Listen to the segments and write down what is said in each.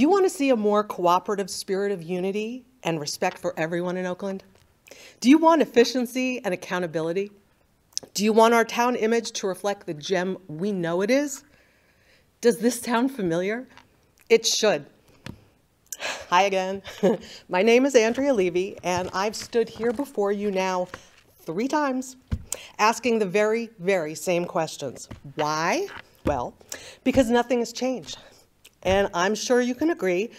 Do you want to see a more cooperative spirit of unity and respect for everyone in Oakland? Do you want efficiency and accountability? Do you want our town image to reflect the gem we know it is? Does this sound familiar? It should. Hi again. My name is Andrea Levy, and I've stood here before you now three times asking the very, very same questions. Why? Well, because nothing has changed. And I'm sure you can agree,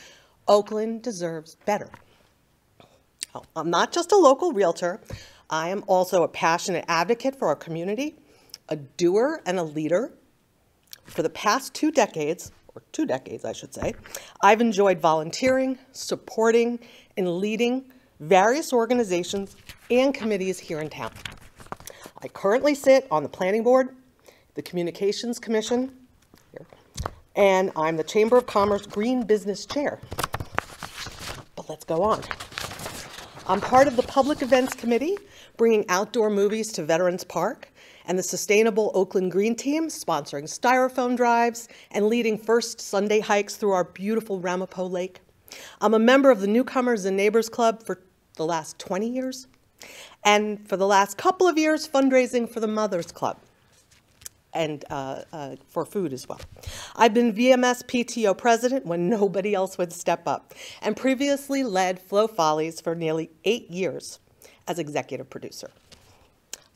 Oakland deserves better. Oh, I'm not just a local realtor, I am also a passionate advocate for our community, a doer and a leader. For the past two decades, or two decades, I should say, I've enjoyed volunteering, supporting, and leading various organizations and committees here in town. I currently sit on the Planning Board, the Communications Commission, here, and I'm the Chamber of Commerce Green Business Chair. But let's go on. I'm part of the Public Events Committee, bringing outdoor movies to Veterans Park, and the Sustainable Oakland Green Team, sponsoring styrofoam drives and leading first Sunday hikes through our beautiful Ramapo Lake. I'm a member of the Newcomers and Neighbors Club for the last 20 years, and for the last couple of years, fundraising for the Mothers Club and uh, uh, for food as well. I've been VMS PTO president when nobody else would step up, and previously led Flow Follies for nearly eight years as executive producer.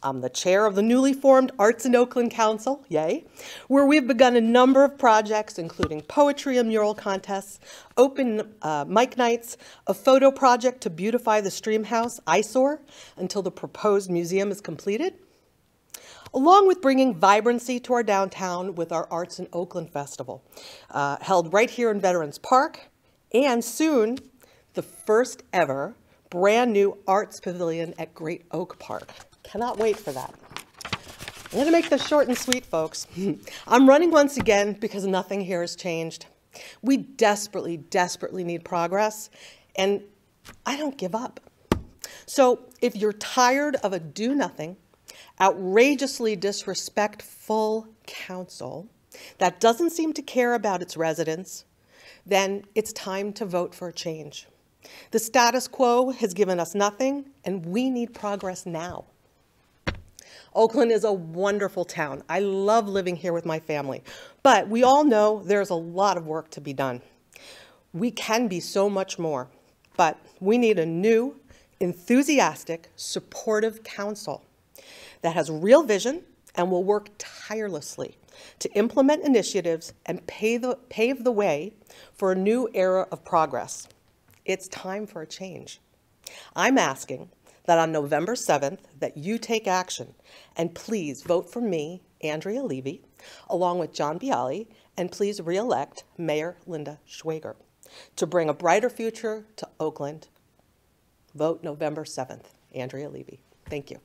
I'm the chair of the newly formed Arts in Oakland Council, yay, where we've begun a number of projects, including poetry and mural contests, open uh, mic nights, a photo project to beautify the Stream House eyesore until the proposed museum is completed, along with bringing vibrancy to our downtown with our Arts in Oakland Festival, uh, held right here in Veterans Park, and soon the first ever brand new arts pavilion at Great Oak Park. Cannot wait for that. I'm to make this short and sweet, folks. I'm running once again because nothing here has changed. We desperately, desperately need progress, and I don't give up. So if you're tired of a do-nothing, outrageously disrespectful council that doesn't seem to care about its residents, then it's time to vote for a change. The status quo has given us nothing, and we need progress now. Oakland is a wonderful town. I love living here with my family. But we all know there's a lot of work to be done. We can be so much more, but we need a new, enthusiastic, supportive council that has real vision and will work tirelessly to implement initiatives and pave the, pave the way for a new era of progress. It's time for a change. I'm asking that on November 7th that you take action and please vote for me, Andrea Levy, along with John Bialy, and please re-elect Mayor Linda Schwager to bring a brighter future to Oakland. Vote November 7th. Andrea Levy. Thank you.